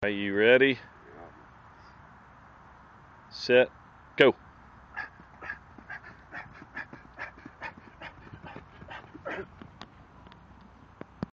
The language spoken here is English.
Are you ready? Set, go.